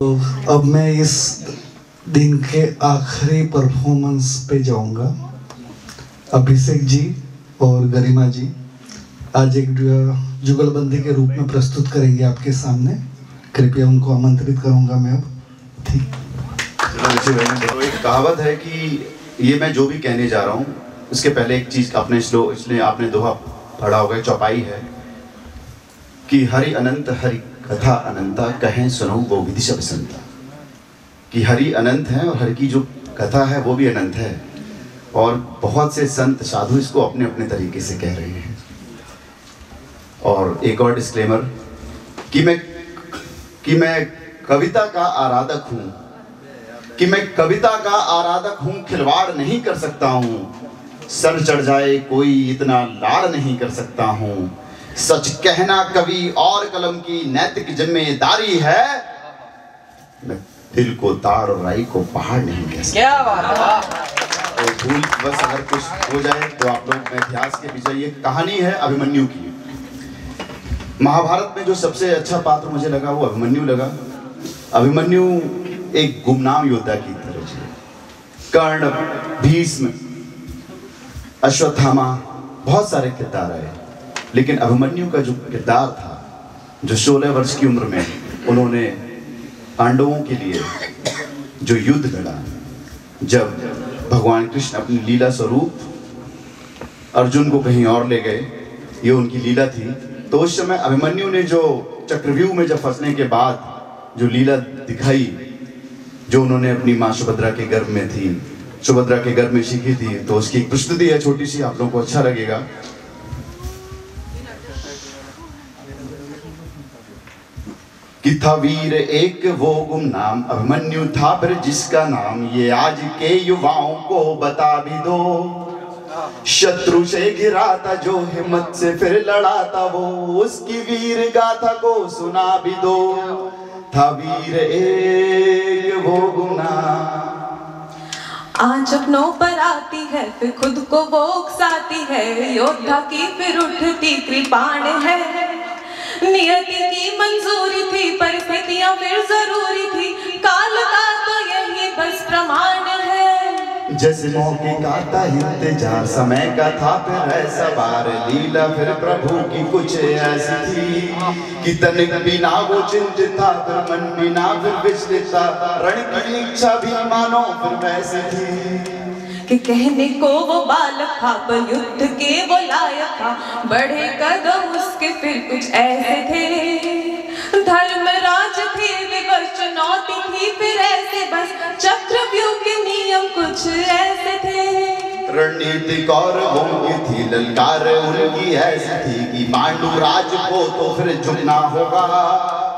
तो अब मैं इस दिन के आखिरी परफॉर्मेंस पे जाऊँगा। अभिषेक जी और गरिमा जी, आज एक जुगलबंदी के रूप में प्रस्तुत करेंगे आपके सामने। कृपया उनको आमंत्रित करूँगा मैं अब। ठीक। तो एक कहावत है कि ये मैं जो भी कहने जा रहा हूँ उसके पहले एक चीज़ आपने श्लो इसलिए आपने दोहा पढ़ा होगा, चौपाई है कि हरि अनंत हरि। कथा अनंता कहें सुनो, वो विदिशा बसंता कि हरि अनंत है और हरि की जो कथा है, वो भी अनंत है। और बहुत से संत, साधु इसको अपने अपने तरीके से कह रहे हैं। और एक और डिस्क्लेमर कि मैं कि मैं कविता का आराधक हूँ। कि मैं कविता का आराधक हूँ, खिलवाड़ नहीं कर सकता हूँ। सर चढ़ जाए, कोई इतना लाड़ नहीं कर सकता हूँ। सच कहना कवि और कलम की नैतिक ज़िम्मेदारी है। मैं दिल को ताड़ और राई को पहाड़ नहीं कह सकता। क्या बात है? तो भूल बस अगर कुछ हो जाए तो आप लोग मैं इतिहास के पीछे ये कहानी है अभिमन्यु की। महाभारत में जो सबसे अच्छा पात्र मुझे लगा वो अभिमन्यु लगा। अभिमन्यु एक गुमनाम योद्धा की तरह से कर्ण भीष्म अश्वत्थामा बहुत सारे किरदार आए। लेकिन अभिमन्यु का जो किरदार था, जो 16 वर्ष की उम्र में उन्होंने पांडवों के लिए जो युद्ध लड़ा, जब भगवान कृष्ण अपनी लीला स्वरूप अर्जुन को कहीं और ले गए, ये उनकी लीला थी। तो उस समय अभिमन्यु ने जो चक्रव्यूह में जब फंसने के बाद जो लीला दिखाई, जो उन्होंने अपनी माँ सुभद्रा के गर्भ में थी, सुभद्रा के गर्भ में सीखी थी तो उसकी प्रस्तुति है छोटी सी, आप लोगों को अच्छा लगेगा। था वीर एक, वो गुमनाम अभिमन्यु था। फिर जिसका नाम ये आज के युवाओं को बता भी दो। शत्रु से घिरा था, जो हिम्मत से फिर लड़ा था, वो उसकी वीर गाथा को सुना भी दो। था वीर एक, वो गुमनाम आज अपनों पर आती है, फिर खुद को वो उकसाती है। योद्धा की फिर उठती कृपाण है। नियति थी परिस्थितियाँ फिर ज़रूरी थी। काल का तो यही बस प्रमाण है। जैसे मौके का था इंतज़ार समय का था फिर ऐसा बार लीला फिर प्रभु की कुछ ऐसी थी। कि तनिक बिना वो चिंतित था फिर मन बिना फिर विचलित था। रण की इच्छा भी मानो फिर वैसी थी। कि कहने को वो बालक था पर युद्ध के वो लायक था। बड़े कदम उसके फिर कुछ ऐसे थे। धर्मराज थे विवश चुनौती थी फिर ऐसे बस। चक्रव्यूह के नियम कुछ ऐसे थे। रणनीति कौरवों की थी ललकार उनकी ऐसी थी कि पांडु राज को तो फिर झुकना होगा।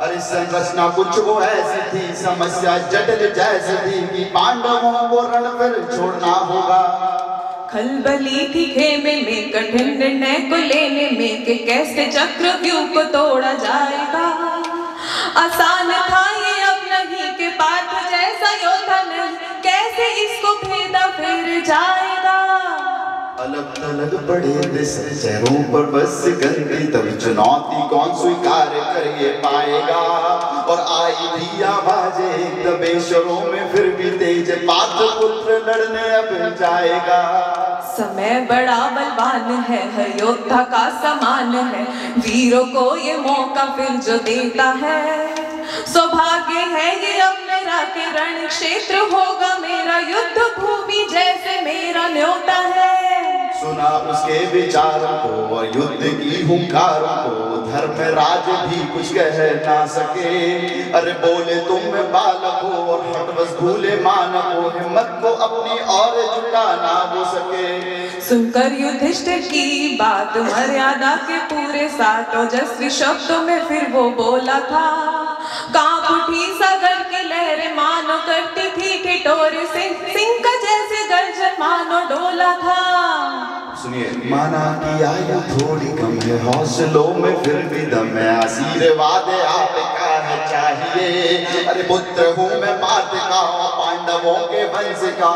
अरे संरचना कुछ वो ऐसी थी समस्या जटिल जैसी थी कि पांडवों को रण फिर छोड़ना होगा। खलबली थी खेमे में कठिन निर्णय को लेने में कि कैसे चक्रव्यूह को तोड़ा जाएगा। आसान था ये अब नहीं के पार्थ जैसा योद्धा नहीं। कैसे इसको भेदा फिर जाएगा? अलग थलग पड़े दिस चेहरों पर बस गंदी तभी चुनौती कौन स्वीकार कर ये पाएगा? और आई भी आवाज़ एक दबेशरों में फिर भी तेज पात्र पुत्र लड़ने अब जाएगा। समय बड़ा बलवान है हर योद्धा का समान है। वीरों को ये मौका फिर जो देता है। सौभाग्य है ये अब मेरा किरण क्षेत्र होगा, मेरा युद्ध भूमि जैसे मेरा न्योता है। सुना उसके विचारों को युद्ध की हुंकारों को धर्मराज भी कुछ कह ना सके। अरे बोले तुम बालक हो और हट बस भूले मानक, हिम्मत को अपनी और झुका ना हो सके। सुनकर युधिष्ठिर की बात मर्यादा के पूरे साथ ओजस्वी शब्दों में फिर वो बोला था, काँप उठी सागर की लहरें, मानो करती थी ठिठोरे माना कि आयु थोड़ी कम है हौसलों में फिर भी दम है। आशीर्वाद आपका है चाहिए। अरे पुत्र हूँ मैं पार्थ का पांडवों के वंश का।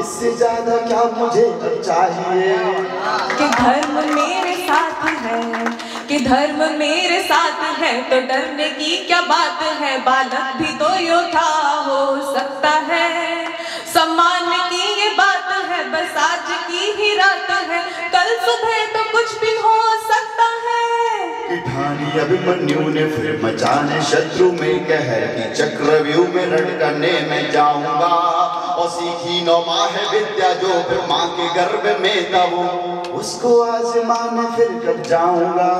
इससे ज़्यादा क्या मुझे चाहिए? कि धर्म मेरे साथ है, कि धर्म मेरे साथ है तो डरने की क्या बात है? बालक भी तो योद्धा हो सकता है। सम्मान की ही रात है। कल सुबह तो कुछ भी हो सकता है। ठानी अभिमन्यु ने फिर मचाने शत्रु में कहर की चक्रव्यूह में रण करने में जाऊँगा। और सीखी नौ माह विद्या जो फिर माँ के गर्भ में वो उसको आजमाने फिर कब जाऊँगा?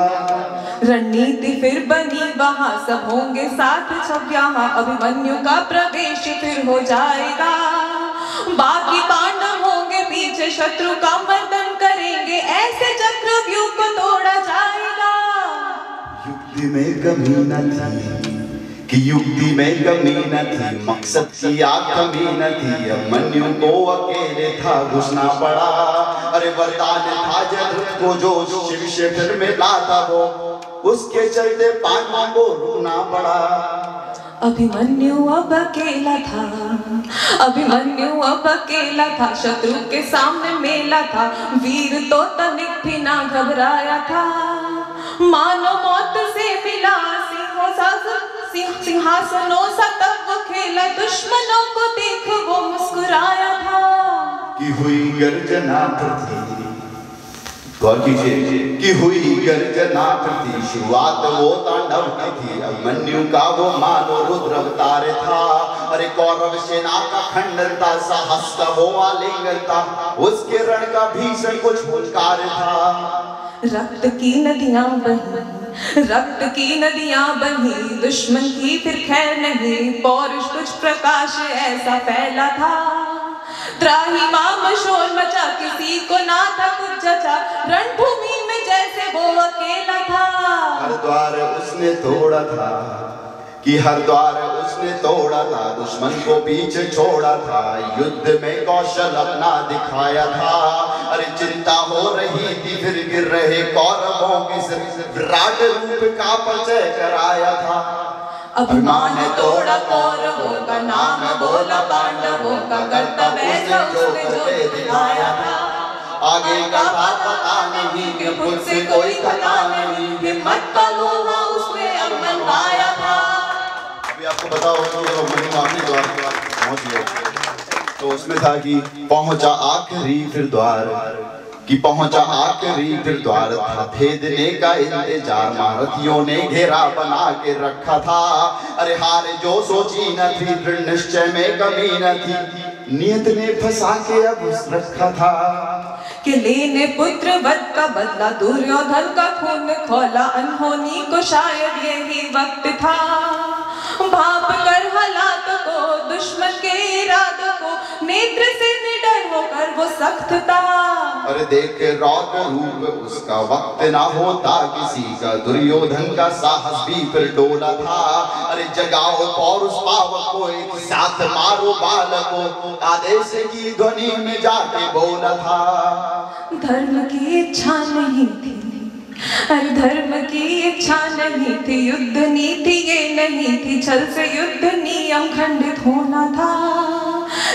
रणनीति फिर बनी वहाँ सब होंगे साथ। सब यहाँ अभिमन्यु का प्रवेश फिर हो जाएगा। बाकी पांडव पीछे शत्रु का मर्दन करेंगे, ऐसे चक्रव्यूह को तोड़ा जाएगा। युक्ति में कमी न थी, कि युक्ति में कमी न थी, मकसद की आग कमी न थी। अभिमन्यु को अकेले था घुसना पड़ा, अरे वरदान था जयद्रथ को जो शिव से फिर मिला था वो, उसके चलते पांडवों को रोना पड़ा। अभिमन्यु अब अकेला था। अभिमन्यु अब अकेला था। शत्रु के सामने मेला था। वीर तो तनिक भी ना घबराया था। मानो मौत से मिला सिंहों सिंह- सिंहासनों सा, तब वो खेला। दुश्मनों को देख वो मुस्कुराया था। कि हुई गर्जना पृथ्वी गौर कीजिए कि हुई गर्जना पृथ्वी शुरुआत वो तांडव की थी। अभिमन्यु का वो मानो रुद्र अवतार था। अरे कौरव सेना का खंडन था साहस का वो आलिंगन था उसके रण का भीषण कुछ फुलकार था। रक्त की नदियाँ बही, रक्त की नदियाँ बही, दुश्मन की फिर खैर नहीं, पौरुष कुछ प्रकाश ऐसा फैला था। त्राही माम शोर मचा, किसी को ना था कुछ जचा। रणभूमि में जैसे वो अकेला था। हर द्वार उसने तोड़ा था, कि हर द्वार उसने तोड़ा था। दुश्मन को पीछे छोड़ा था, युद्ध में कौशल अपना दिखाया था। अरे चिंता हो रही थी, फिर गिर रहे कौरवों के विराट रूप का परिचय कराया था। अभिमान तोड़ा कौरवों का नाम बोला पांडवों का कर्तव्य उसने जो दिखाया था। आगे का बात पता नहीं कि खुद से कोई खता नहीं। हिम्मत का लोहा उसने अब मनवाया था। अभी आपको पता होगा कि जब मनु आखिरी द्वार पहुँच गए। तो उसमें था कि पहुँचा आखिरी फिर द्वार। कि पहुँचा आखिरी फिर द्वार था। भेदने का इंतज़ार महारथियों ने घेरा बना के रखा था। अरे हार जो सोची न थी दृढ़ निश्चय में कमी न थी। नियत ने फंसा के अब उस रखा था। कि लेने पुत्र वध का बदला दुर्योधन का खून खोला, अनहोनी को शायद यही वक्त था। भाप कर हालात को, दुश्मन के इरादों को, नेत्र से निडर होकर वो सख्त था। अरे देख के रौद्र रूप उसका वक्त ना होता किसी का। दुर्योधन का साहस भी फिर डोला था। अरे जगाओ पौरुष पावक को एक साथ मारो बालक आदेश की ध्वनि में जाके बोला था। धर्म की इच्छा नहीं थी। अरे धर्म की इच्छा नहीं थी। युद्ध नीति ये नहीं थी। छल से युद्ध नियम खंडित होना था।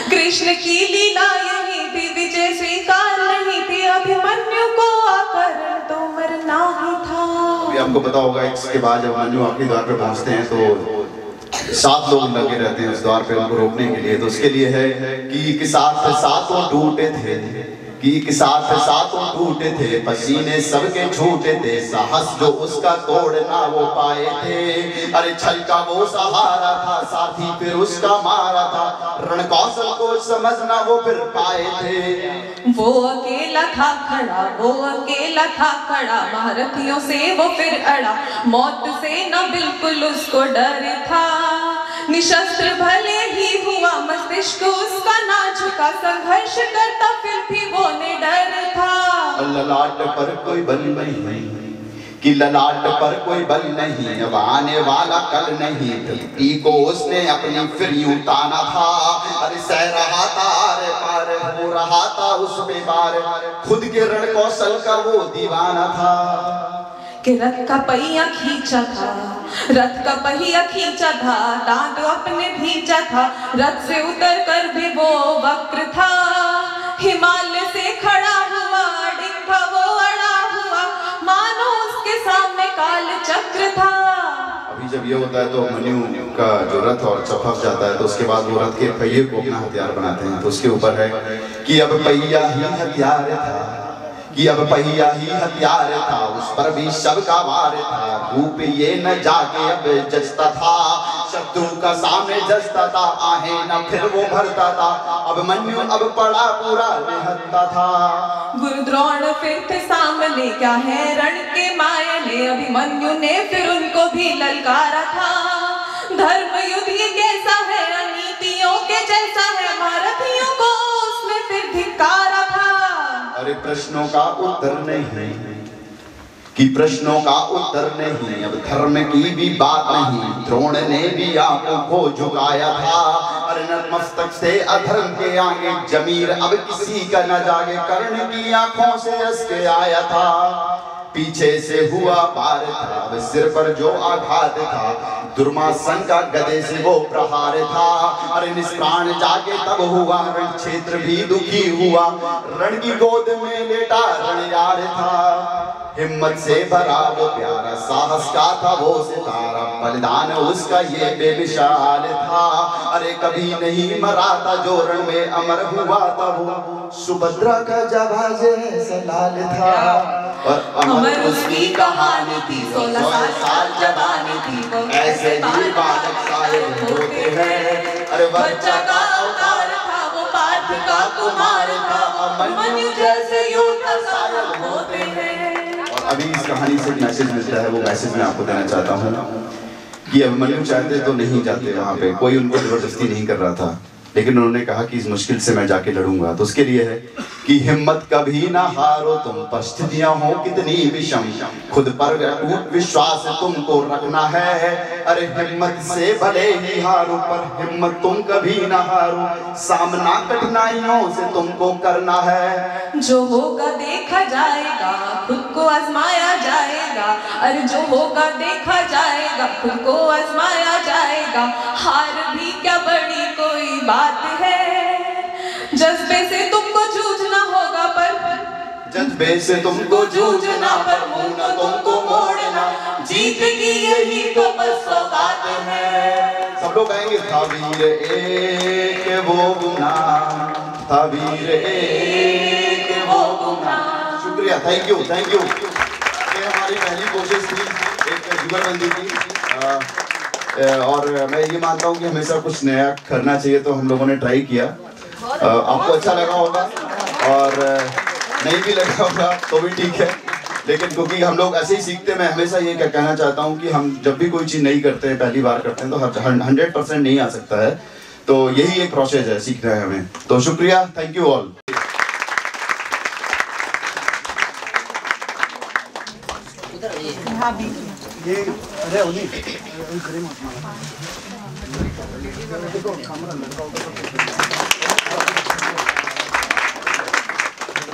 कृष्ण की लीला यही आपको पता होगा, इसके बाद जब जो आपके द्वार पे पहुँचते हैं तो सात लोग लगे रहते हैं उस द्वार पे उनको रोकने के लिए। तो उसके लिए है कि सात सात लोग टूटे थे। कि साथ सातों टूटे थे, पसीने सबके छूटे थे, साहस जो उसका तोड़ना वो पाए थे। अरे छल का वो सहारा था, साथी फिर उसका मारा था। रण कौशल को समझना वो फिर पाए थे। वो अकेला था, खड़ा, वो अकेला था, खड़ा। महारथियों से वो फिर अड़ा, मौत से न बिल्कुल उसको डर था। निशस्त्र भले ही हुआ मस्तिष्क, उसका ना झुका संघर्ष करता फिर भी वो निडर था। ललाट पर कोई बल नहीं, कि ललाट पर कोई बल नहीं, अब आने वाला कल नहीं। पृथ्वी को उसने अपनी फिर यूँ ताना था, अरे सह रहा था, अरे पार हो रहा था उस पे बार। खुद के रण कौशल का वो दीवाना था। कि रथ का पहिया खींचा था। रथ का पहिया खींचा था, दांत अपने भींचा था। रथ से उतर कर भी वो वक्र था। हिमालय से खड़ा हुआ, डिंगा वो अड़ा हुआ। मानो उसके सामने काल चक्र था। अभी जब ये होता है तो मनु का जो रथ और चपक जाता है तो उसके बाद वो रथ के पहिए को अपना हथियार बनाते हैं। तो उसके ऊपर है कि अब पहिया ही हथियार था कि अब पहिया ही हथियार था, उस पर भी सबका वार था। रूप ये न जाके अब जचता था शत्रु का सामने जचता था, आहे न फिर वो भरता था। अब मनु अब पड़ा पूरा निहत्ता था। गुरु द्रोण फिर थे सामने क्या है? रण के मायने अभिमन्यु ने फिर उनको भी ललकारा था। धर्म युद्ध ये प्रश्नों का उत्तर नहीं। कि प्रश्नों का उत्तर नहीं। अब धर्म की भी बात नहीं। द्रोण ने भी आँखों को झुकाया था। अरे नतमस्तक से अधर्म के आगे जमीर अब किसी का न जागे। कर्ण की आँखों से हंस के आया था। पीछे से हुआ पार था। सिर पर जो आघात था दुर्मासन का गदे से वो प्रहार था। अरे निष्प्राण जाके तब हुआ रण क्षेत्र भी दुखी हुआ। रण की गोद में लेटा रण यार था। हिम्मत से भरा वो प्यारा साहस का था वो सितारा। बलिदान उसका ये बेमिसाल था। अरे कभी नहीं मरा था जो रण में अमर हुआ था वो। सुभद्रा का जहाज़ ऐसा लाल था। और अमर उसकी कहानी थी सोलह साल साल जवानी थी वो ऐसे ही बालक साहेब होते हैं। अरे बच्चा का अवतार था वो पार्थ का कुमार था अभिमन्यु जैसे योद्धा साहब होते हैं। अभी इस कहानी से मैसेज मिलता है, वो मैसेज मैं आपको देना चाहता हूँ। कि अभिमन्यु चाहते तो नहीं जाते वहाँ पे, कोई उनको ज़बरदस्ती नहीं कर रहा था। लेकिन उन्होंने कहा कि इस मुश्किल से मैं जाके लड़ूँगा। तो उसके लिए है कि हिम्मत कभी ना हारो तुम। परिस्थितियाँ हो कितनी विषम। खुद पर विश्वास तुमको रखना है। अरे हिम्मत से भले ही हारो, पर हिम्मत तुम कभी ना हारो। सामना कठिनाइयों से तुमको करना है। जो होगा देखा जाएगा, खुद को आजमाया जाएगा। अरे जो होगा देखा जाएगा, खुद को आजमाया जाएगा। हार भी क्या बड़ी कोई बात है। जज्बे से तुमको जूझना होगा, पर जज्बे से तुमको जूझना, पर मुँह तुमको मोड़ना। जीत की यही तो बस सौगात है। सब लोग था वीर एक, वो गुना वीर एक, वो गुना शुक्रिया थैंक यू थैंक यू ये हमारी पहली कोशिश थी, एक जुगलबंदी की। और मैं ये मानता हूँ कि हमेशा कुछ नया करना चाहिए तो हम लोगों ने ट्राई किया। आपको अच्छा लगा होगा और नहीं भी लगा होगा तो भी ठीक है। लेकिन क्योंकि हम लोग ऐसे ही सीखते हैं, मैं हमेशा ये क्या कहना चाहता हूँ कि हम जब भी कोई चीज़ नहीं करते हैं पहली बार करते हैं तो हंड्रेड परसेंट नहीं आ सकता है। तो यही एक प्रोसेस है सीखना है हमें। तो शुक्रिया थैंक यू। ऑल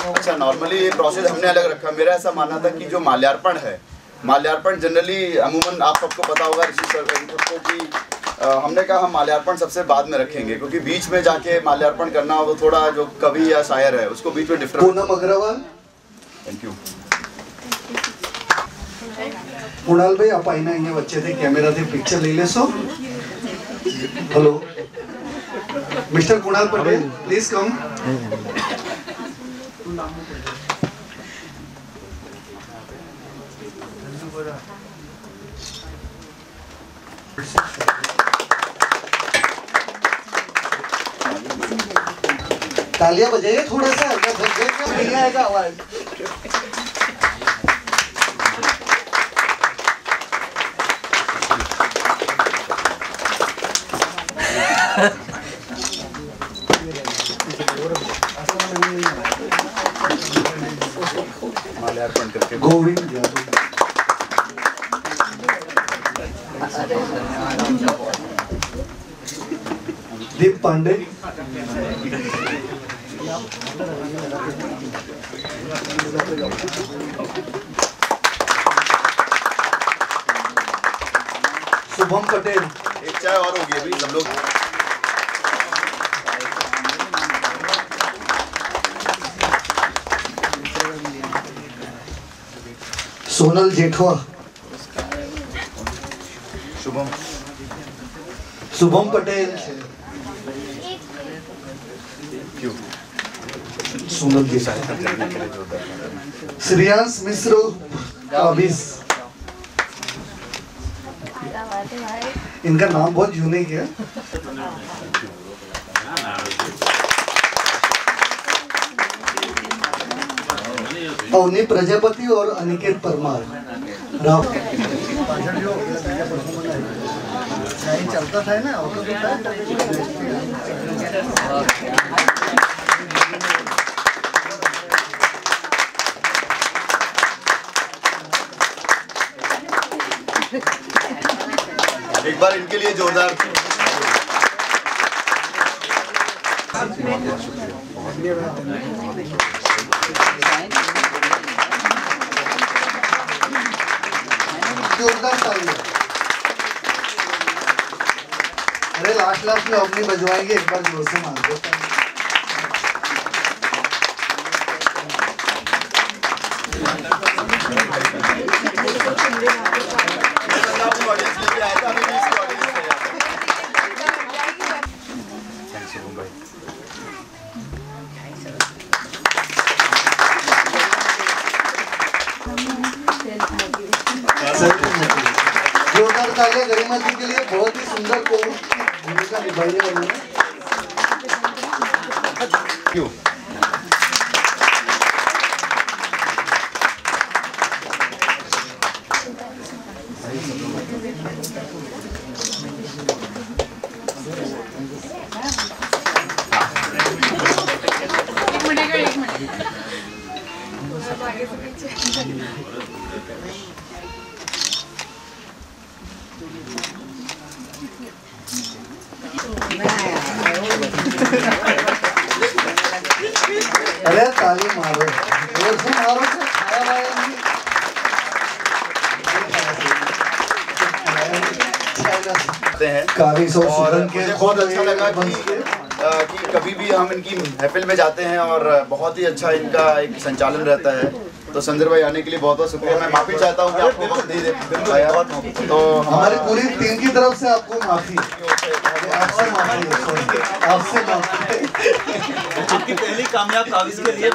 अच्छा नॉर्मली ये प्रोसेस हमने अलग रखा। मेरा ऐसा मानना था कि जो माल्यार्पण है माल्यार्पण जनरली अमूमन आप सबको पता होगा ऋषि सर को कि हमने कहा हम माल्यार्पण सबसे बाद में रखेंगे क्योंकि बीच में जाके माल्यार्पण करना वो थोड़ा जो कवि या शायर है उसको बीच में different Poonam Agarwal? Thank you Kunalbhai આપ આઈને અહીંયા વચ્ચેથી કેમેરાથી પિક્ચર લઈ લેશો hello mister Kunal Patel please come तालियां बजाइए थोड़ा सा हल्का सा नहीं आएगा आवाज माल्यार्पण करके। गोविंद दीप पांडे। शुभम पटेल। एक चाय और होगी अभी सब लोग। सोनल जेठवा। शुभम। शुभम पटेल। सुंदर जी। श्रेयांश मिश्र काबिस इनका नाम बहुत यूनिक है। अवनी प्रजापति और अनिकेत परमार। राव। चलता था ना एक बार इनके लिए जोरदार। जोरदार तालियाँ अरे लास्ट लास्ट में अपनी बजवाएँगे एक बार ज़ोर से मान दो ऑडियंस लेके आया था तालियाँ गरिमा जी के लिए बहुत ही सुंदर को भूमिका निभाई है उन्होंने। क्यों? अरे करते हैं। काफ़ी सौ और मुझे बहुत अच्छा लगा कि कभी भी हम इनकी महफिल में जाते हैं और बहुत ही अच्छा इनका एक संचालन रहता है। तो संजय भाई आने के लिए बहुत बहुत शुक्रिया। मैं माफ़ी चाहता हूँ कि आपको वक्त दे पाया तो हमारी पूरी टीम की तरफ़ से आपको माफ़ी। आपसे माफ़ी आपसे माफ़ी। पहली कामयाब काविज के लिए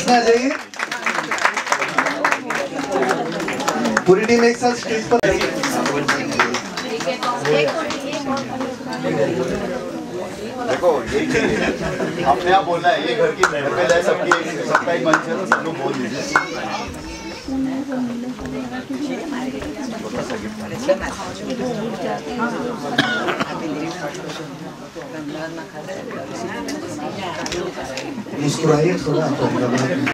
साथ जाइए। पूरी टीम एक साथ स्टेज पर देखो चीज़ अपने आप बोलना है, ये घर की सबकी सबका एक मंच है तो सब लोग बोल दीजिए। मुस्कुराइए थोड़ा